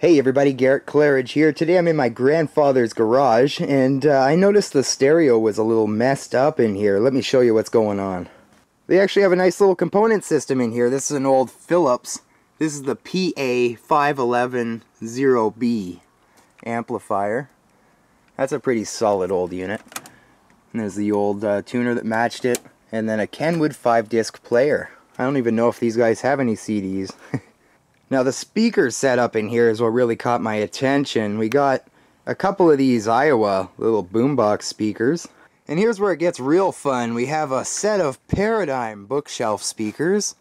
Hey everybody, Garret Claridge here. Today I'm in my grandfather's garage and uh, I noticed the stereo was a little messed up in here. Let me show you what's going on. They actually have a nice little component system in here. This is an old Philips. This is the PA5110B amplifier. That's a pretty solid old unit. And there's the old uh, tuner that matched it. And then a Kenwood 5 disc player. I don't even know if these guys have any CDs. Now the speaker setup in here is what really caught my attention. We got a couple of these Aiwa little boombox speakers. And here's where it gets real fun. We have a set of Paradigm bookshelf speakers.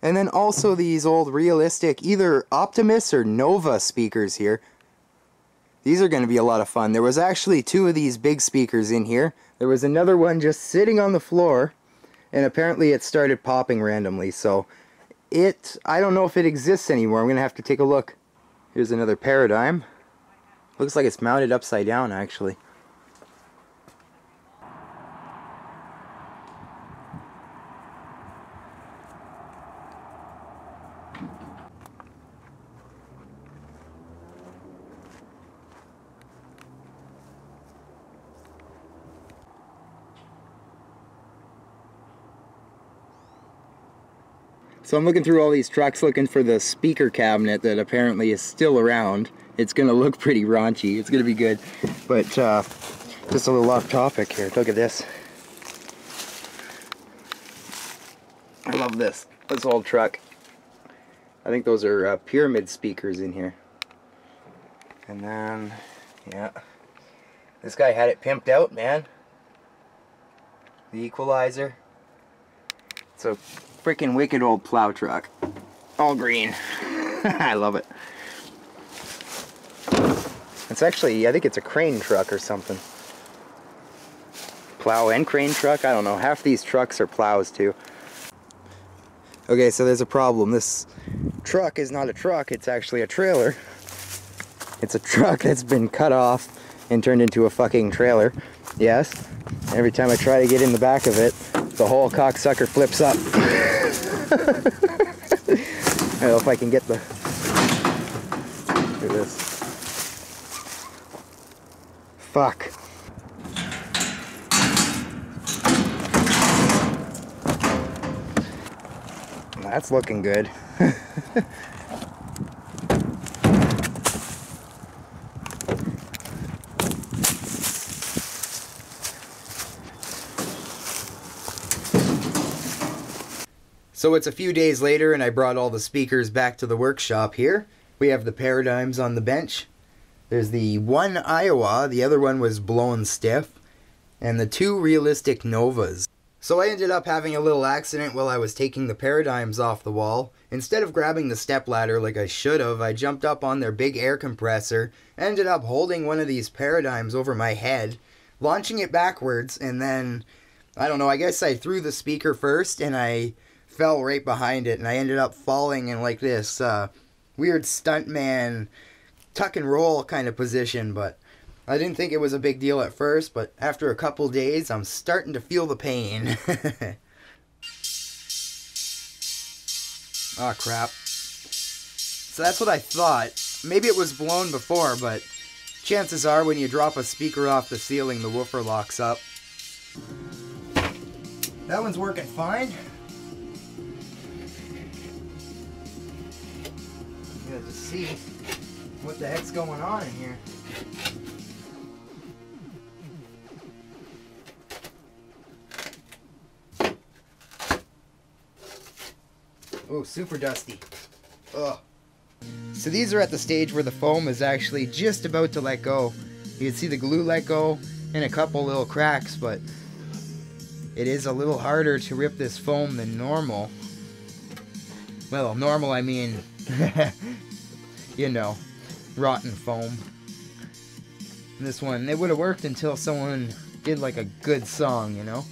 And then also these old realistic either Optimus or Nova speakers here. These are going to be a lot of fun. There was actually two of these big speakers in here. There was another one just sitting on the floor. And apparently it started popping randomly. So it, I don't know if it exists anymore. I'm going to have to take a look. Here's another paradigm. Looks like it's mounted upside down actually. So I'm looking through all these trucks looking for the speaker cabinet that apparently is still around. It's going to look pretty raunchy. It's going to be good. But uh, just a little off topic here. Look at this. I love this. This old truck. I think those are uh, pyramid speakers in here. And then, yeah. This guy had it pimped out, man. The equalizer. So freaking wicked old plow truck. All green. I love it. It's actually, I think it's a crane truck or something. Plow and crane truck? I don't know. Half these trucks are plows too. Okay, so there's a problem. This truck is not a truck, it's actually a trailer. It's a truck that's been cut off and turned into a fucking trailer. Yes. Every time I try to get in the back of it, the whole cocksucker flips up. I don't know if I can get the. Look at this. Fuck. That's looking good. So it's a few days later and I brought all the speakers back to the workshop here. We have the Paradigms on the bench. There's the one Aiwa, the other one was blown stiff, and the two realistic Novas. So I ended up having a little accident while I was taking the Paradigms off the wall. Instead of grabbing the step ladder like I should have, I jumped up on their big air compressor, ended up holding one of these Paradigms over my head, launching it backwards, and then, I don't know, I guess I threw the speaker first and I fell right behind it, and I ended up falling in like this uh, weird stuntman tuck and roll kind of position. But I didn't think it was a big deal at first, but after a couple days, I'm starting to feel the pain. oh crap. So that's what I thought. Maybe it was blown before, but chances are when you drop a speaker off the ceiling, the woofer locks up. That one's working fine. To see what the heck's going on in here. Oh, super dusty. Ugh. So these are at the stage where the foam is actually just about to let go. You can see the glue let go and a couple little cracks, but it is a little harder to rip this foam than normal. Well, normal I mean you know, rotten foam. This one, it would have worked until someone did like a good song, you know?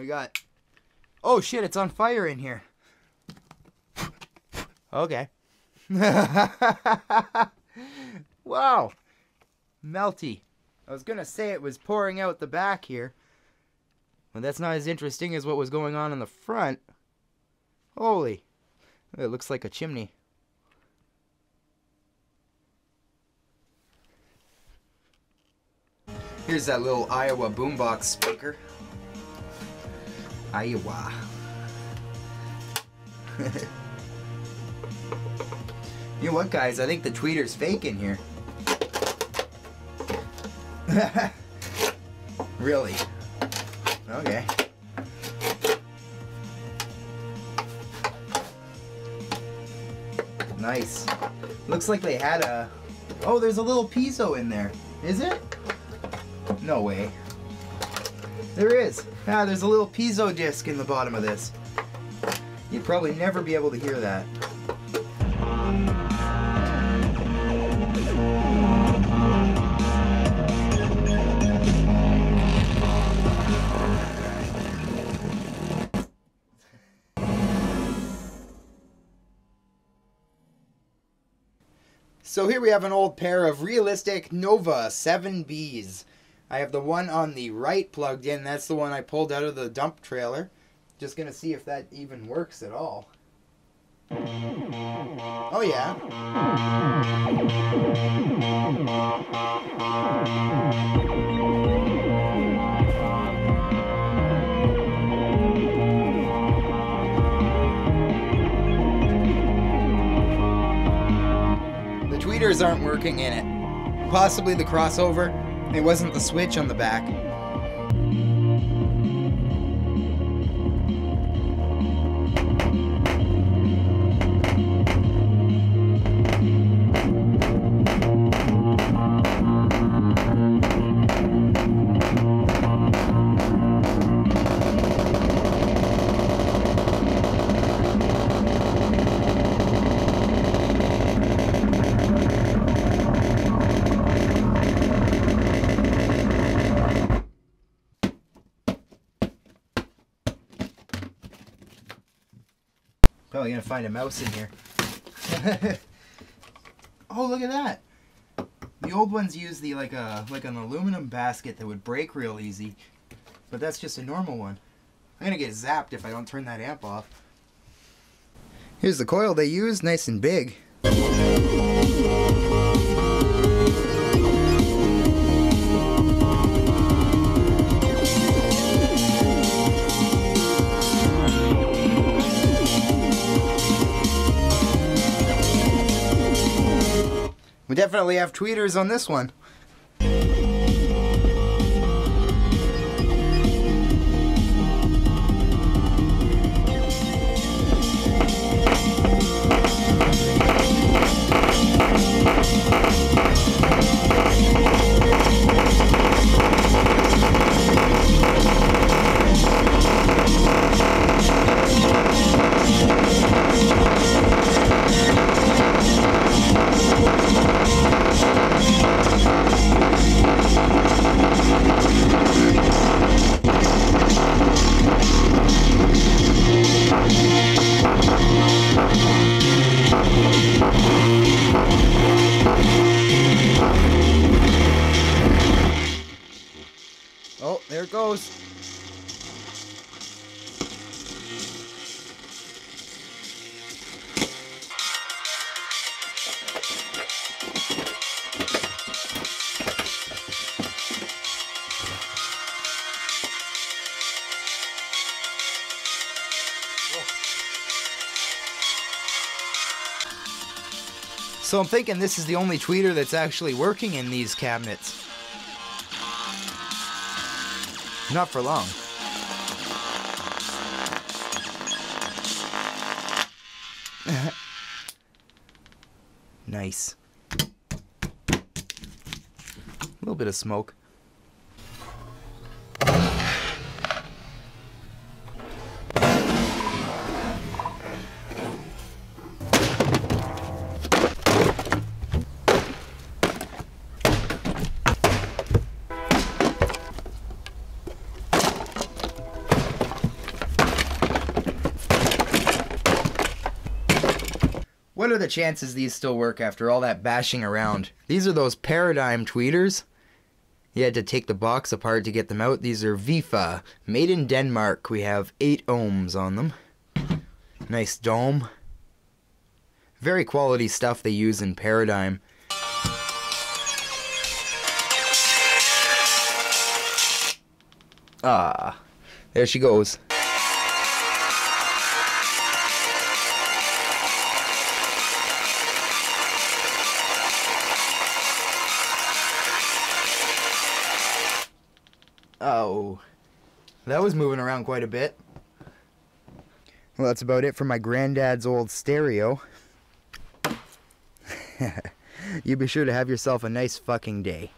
We got. Oh shit, it's on fire in here. Okay. wow. Melty. I was gonna say it was pouring out the back here. But that's not as interesting as what was going on in the front. Holy. It looks like a chimney. Here's that little Aiwa boombox speaker. Aiwa. you know what, guys? I think the tweeter's fake in here. really? Okay. Nice. Looks like they had a... Oh, there's a little piezo in there. Is it? No way. There is. Ah, there's a little piezo disc in the bottom of this. You'd probably never be able to hear that. So here we have an old pair of realistic Nova 7Bs. I have the one on the right plugged in. That's the one I pulled out of the dump trailer. Just gonna see if that even works at all. Oh yeah. The tweeters aren't working in it. Possibly the crossover. It wasn't the switch on the back. Probably gonna find a mouse in here. oh, look at that! The old ones use the like a like an aluminum basket that would break real easy, but that's just a normal one. I'm gonna get zapped if I don't turn that amp off. Here's the coil they use, nice and big. Definitely have tweeters on this one. It goes. So I'm thinking this is the only tweeter that's actually working in these cabinets. Not for long. nice. A little bit of smoke. What are the chances these still work after all that bashing around? These are those paradigm tweeters. You had to take the box apart to get them out. These are Vifa, made in Denmark. We have 8 ohms on them. Nice dome. Very quality stuff they use in Paradigm. Ah, there she goes. Oh, that was moving around quite a bit. Well, that's about it for my granddad's old stereo. you be sure to have yourself a nice fucking day.